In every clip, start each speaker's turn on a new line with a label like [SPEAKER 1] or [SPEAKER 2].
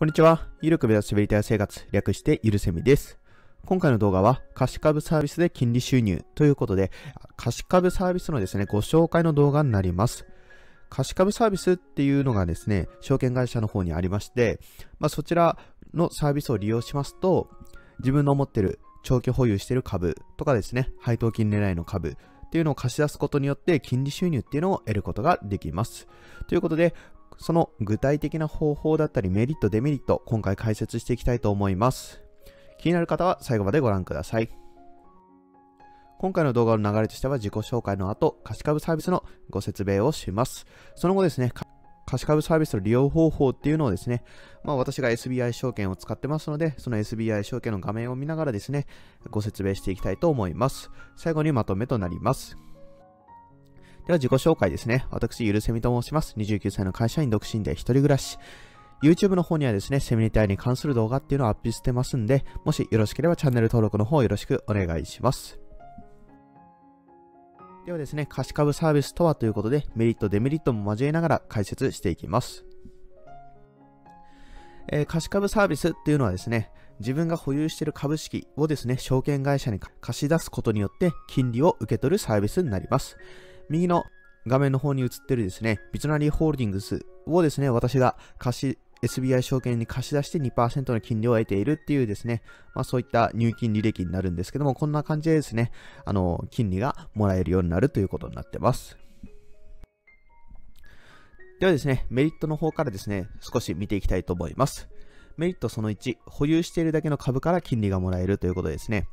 [SPEAKER 1] こんにちは。ゆるく目指すベリタイ生活、略してゆるせみです。今回の動画は貸株サービスで金利収入ということで、貸株サービスのですね、ご紹介の動画になります。貸株サービスっていうのがですね、証券会社の方にありまして、まあ、そちらのサービスを利用しますと、自分の持ってる長期保有している株とかですね、配当金狙いの株っていうのを貸し出すことによって金利収入っていうのを得ることができます。ということで、その具体的な方法だったりメリット、デメリット、今回解説していきたいと思います。気になる方は最後までご覧ください。今回の動画の流れとしては自己紹介の後、貸し株サービスのご説明をします。その後ですね、貸し株サービスの利用方法っていうのをですね、まあ私が SBI 証券を使ってますので、その SBI 証券の画面を見ながらですね、ご説明していきたいと思います。最後にまとめとなります。では自己紹介ですね。私、ゆるせみと申します。29歳の会社員独身で一人暮らし。YouTube の方にはですね、セミニタイに関する動画っていうのをアップしてますんで、もしよろしければチャンネル登録の方よろしくお願いします。ではですね、貸し株サービスとはということで、メリット、デメリットも交えながら解説していきます。えー、貸し株サービスっていうのはですね、自分が保有している株式をですね、証券会社に貸し出すことによって金利を受け取るサービスになります。右の画面の方に映ってるですね、ビトナリーホールディングスをですね、私が貸し、SBI 証券に貸し出して2%の金利を得ているっていうですね、まあそういった入金履歴になるんですけども、こんな感じでですね、あの、金利がもらえるようになるということになってます。ではですね、メリットの方からですね、少し見ていきたいと思います。メリットその1、保有しているだけの株から金利がもらえるということですね。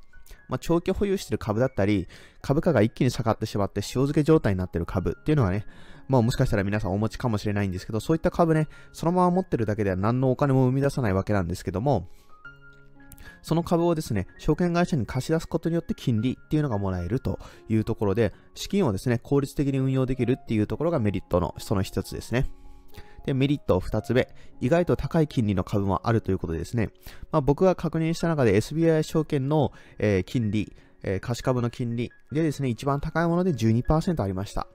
[SPEAKER 1] まあ、長期保有している株だったり、株価が一気に下がってしまって塩漬け状態になっている株っていうのはね、まあもしかしたら皆さんお持ちかもしれないんですけど、そういった株ね、そのまま持ってるだけでは何のお金も生み出さないわけなんですけども、その株をですね、証券会社に貸し出すことによって金利っていうのがもらえるというところで、資金をですね、効率的に運用できるっていうところがメリットのその一つですね。で、メリット2つ目、意外と高い金利の株もあるということですね、まあ、僕が確認した中で SBI 証券の、えー、金利、えー、貸し株の金利でですね、一番高いもので12%ありました。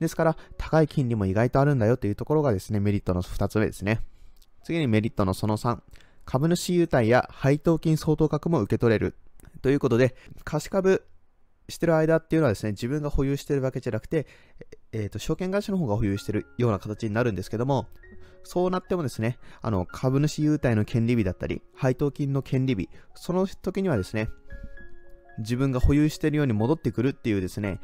[SPEAKER 1] ですから、高い金利も意外とあるんだよというところがですね、メリットの2つ目ですね。次にメリットのその3、株主優待や配当金相当額も受け取れる。ということで、貸し株してる間っていうのはですね、自分が保有してるわけじゃなくて、えっ、ー、と、証券会社の方が保有してるような形になるんですけども、そうなってもですね、あの、株主優待の権利日だったり、配当金の権利日、その時にはですね、自分が保有してるように戻ってくるっていうですね、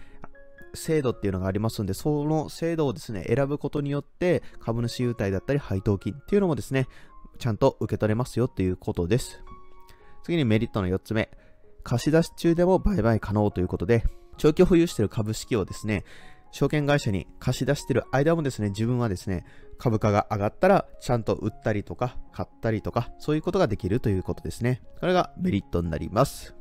[SPEAKER 1] 制度っていうのがありますんで、その制度をですね、選ぶことによって、株主優待だったり配当金っていうのもですね、ちゃんと受け取れますよっていうことです。次にメリットの4つ目。貸し出し中でも売買可能ということで、長期保有している株式をですね、証券会社に貸し出している間もですね、自分はですね、株価が上がったら、ちゃんと売ったりとか、買ったりとか、そういうことができるということですね。これがメリットになります。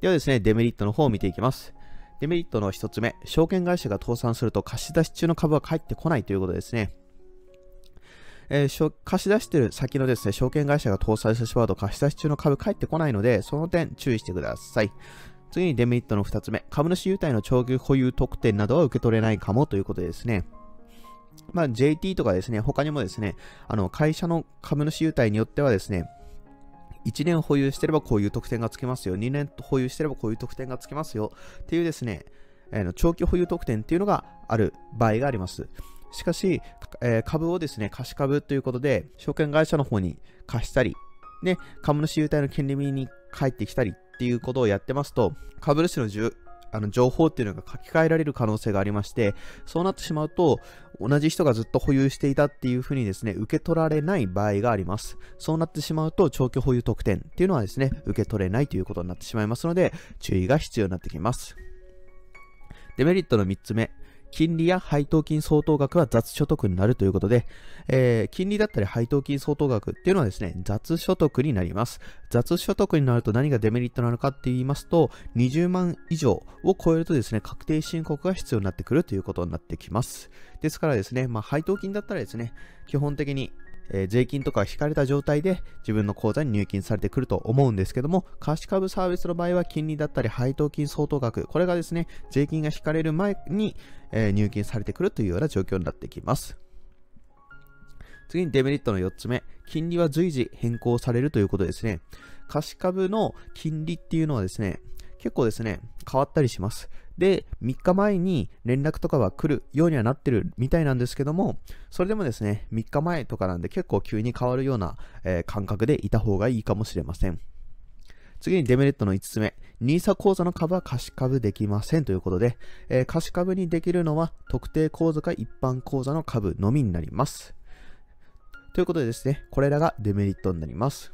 [SPEAKER 1] ではですね、デメリットの方を見ていきます。デメリットの1つ目、証券会社が倒産すると貸し出し中の株は返ってこないということですね。えー、貸し出してる先のですね、証券会社が搭載してしまうと貸し出し中の株返ってこないので、その点注意してください。次にデメリットの2つ目、株主優待の長期保有特典などは受け取れないかもということですね。まあ、JT とかですね、他にもですね、あの、会社の株主優待によってはですね、1年保有してればこういう特典がつきますよ、2年保有してればこういう特典がつきますよ、っていうですね、えー、長期保有特典っていうのがある場合があります。しかし、えー、株をですね、貸し株ということで、証券会社の方に貸したり、ね、株主優待の権利に返ってきたりっていうことをやってますと、株主のあの情報っていうのが書き換えられる可能性がありまして、そうなってしまうと、同じ人がずっと保有していたっていうふうにですね、受け取られない場合があります。そうなってしまうと、長期保有特典っていうのはですね、受け取れないということになってしまいますので、注意が必要になってきます。デメリットの3つ目。金利や配当金相当額は雑所得になるということで、えー、金利だったり配当金相当額っていうのはですね、雑所得になります。雑所得になると何がデメリットなのかって言いますと、20万以上を超えるとですね、確定申告が必要になってくるということになってきます。ですからですね、まあ、配当金だったらですね、基本的にえー、税金とか引かれた状態で自分の口座に入金されてくると思うんですけども、貸し株サービスの場合は金利だったり配当金相当額、これがですね、税金が引かれる前に、えー、入金されてくるというような状況になってきます。次にデメリットの4つ目、金利は随時変更されるということですね。貸し株の金利っていうのはですね、結構ですね、変わったりします。で、3日前に連絡とかは来るようにはなってるみたいなんですけども、それでもですね、3日前とかなんで結構急に変わるような、えー、感覚でいた方がいいかもしれません。次にデメリットの5つ目。NISA 口座の株は貸し株できませんということで、えー、貸し株にできるのは特定口座か一般口座の株のみになります。ということでですね、これらがデメリットになります。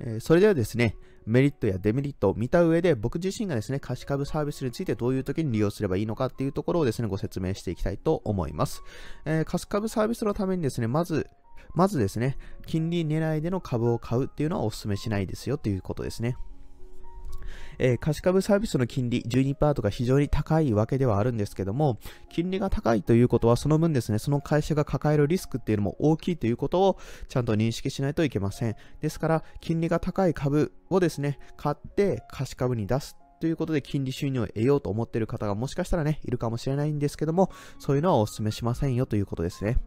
[SPEAKER 1] えー、それではですね、メリットやデメリットを見た上で、僕自身がですね、貸し株サービスについてどういう時に利用すればいいのかっていうところをですね、ご説明していきたいと思います。えー、貸し株サービスのためにですね、まず、まずですね、金利狙いでの株を買うっていうのはお勧めしないですよということですね。えー、貸株サービスの金利12%とか非常に高いわけではあるんですけども、金利が高いということはその分ですね、その会社が抱えるリスクっていうのも大きいということをちゃんと認識しないといけません。ですから、金利が高い株をですね、買って貸し株に出すということで金利収入を得ようと思っている方がもしかしたらね、いるかもしれないんですけども、そういうのはお勧めしませんよということですね。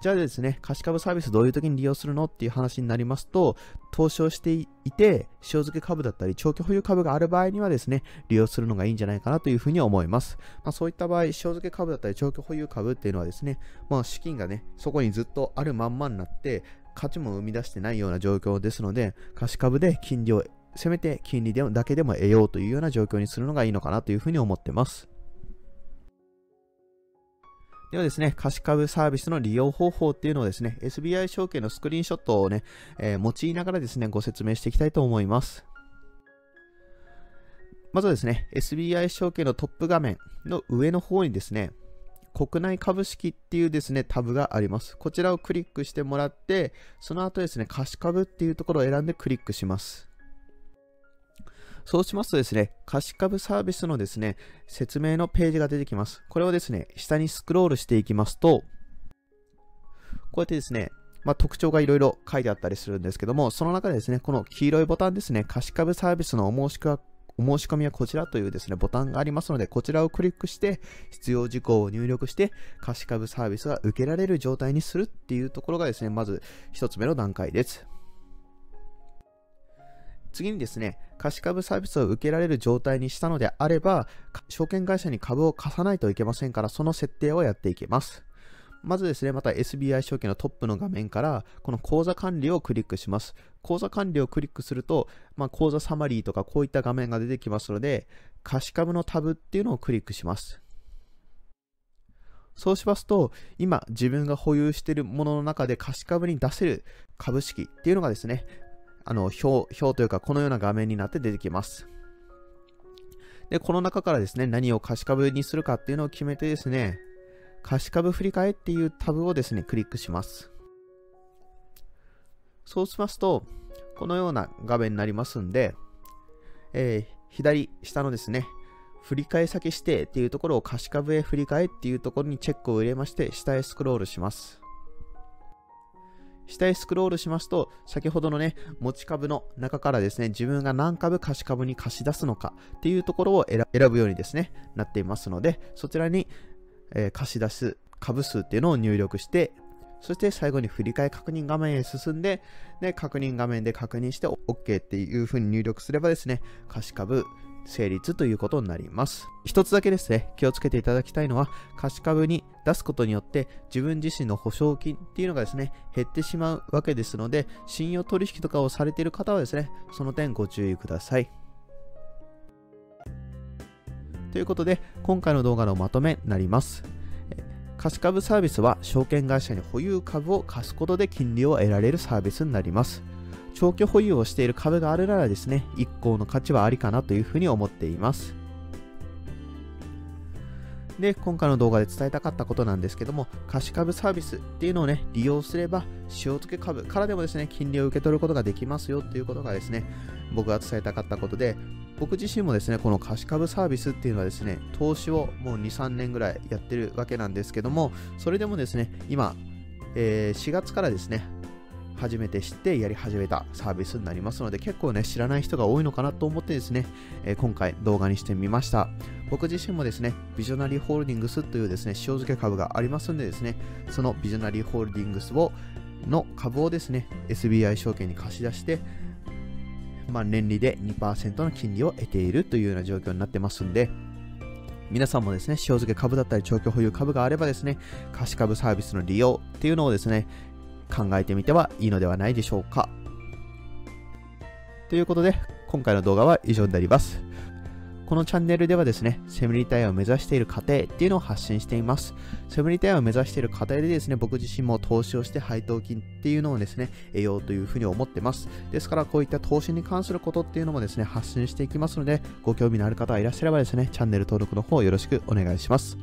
[SPEAKER 1] じゃあですね、貸し株サービスどういう時に利用するのっていう話になりますと、投資をしていて、塩漬け株だったり、長期保有株がある場合にはですね、利用するのがいいんじゃないかなというふうに思います。まあ、そういった場合、塩漬け株だったり、長期保有株っていうのはですね、まあ、資金がね、そこにずっとあるまんまになって、価値も生み出してないような状況ですので、貸し株で金利を、せめて金利だけでも得ようというような状況にするのがいいのかなというふうに思ってます。ではですね、貸株サービスの利用方法っていうのをですね、SBI 証券のスクリーンショットをね、えー、用いながらですね、ご説明していきたいと思います。まずはですね、SBI 証券のトップ画面の上の方にですね、国内株式っていうですね、タブがあります。こちらをクリックしてもらって、その後ですね、貸株っていうところを選んでクリックします。そうしますとですね、貸株サービスのですね、説明のページが出てきます。これをですね、下にスクロールしていきますと、こうやってですね、まあ、特徴がいろいろ書いてあったりするんですけども、その中でですね、この黄色いボタンですね、貸株サービスのお申しお申し込みはこちらというですね、ボタンがありますので、こちらをクリックして、必要事項を入力して、貸し株サービスが受けられる状態にするっていうところがですね、まず一つ目の段階です。次にですね、貸株サービスを受けられる状態にしたのであれば、証券会社に株を貸さないといけませんから、その設定をやっていきます。まずですね、また SBI 証券のトップの画面から、この口座管理をクリックします。口座管理をクリックすると、まあ、口座サマリーとかこういった画面が出てきますので、貸し株のタブっていうのをクリックします。そうしますと、今自分が保有しているものの中で貸し株に出せる株式っていうのがですね、あの表、表というかこのような画面になって出てきます。で、この中からですね、何を貸し株にするかっていうのを決めてですね、貸株振り替えっていうタブをですね、クリックします。そうしますと、このような画面になりますんで、えー、左下のですね、振り替え先指定っていうところを貸株へ振り替えっていうところにチェックを入れまして、下へスクロールします。下へスクロールしますと、先ほどのね、持ち株の中からですね、自分が何株貸し株に貸し出すのかっていうところを選ぶようにですね、なっていますので、そちらに、えー、貸し出す株数っていうのを入力して、そして最後に振り替え確認画面へ進んで、で、確認画面で確認して OK っていう風に入力すればですね、貸し株成立ということになります。一つだけですね、気をつけていただきたいのは、貸株に出すことによって自分自身の保証金っていうのがですね、減ってしまうわけですので、信用取引とかをされている方はですね、その点ご注意ください。ということで、今回の動画のまとめになります。貸株サービスは証券会社に保有株を貸すことで金利を得られるサービスになります。長期保有をしている株があるならですね、1個の価値はありかなというふうに思っています。で、今回の動画で伝えたかったことなんですけども、貸し株サービスっていうのをね、利用すれば、塩漬け株からでもですね、金利を受け取ることができますよっていうことがですね、僕が伝えたかったことで、僕自身もですね、この貸し株サービスっていうのはですね、投資をもう2、3年ぐらいやってるわけなんですけども、それでもですね、今、えー、4月からですね、初めて知ってやり始めたサービスになりますので結構ね知らない人が多いのかなと思ってですね、えー、今回動画にしてみました。僕自身もですねビジョナリーホールディングスというですね塩漬け株がありますんでですねそのビジョナリーホールディングスをの株をですね SBI 証券に貸し出してまあ、年利で2%の金利を得ているというような状況になってますんで、皆さんもですね、塩漬け株だったり長期保有株があればですね、貸し株サービスの利用っていうのをですね、考えてみてはいいのではないでしょうか。ということで、今回の動画は以上になります。このチャンネルではですね、セミリタイヤを目指している過程っていうのを発信しています。セミリタイヤを目指している過程でですね、僕自身も投資をして配当金っていうのをですね、得ようというふうに思ってます。ですからこういった投資に関することっていうのもですね、発信していきますので、ご興味のある方がいらっしゃればですね、チャンネル登録の方よろしくお願いします。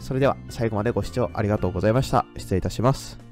[SPEAKER 1] それでは最後までご視聴ありがとうございました。失礼いたします。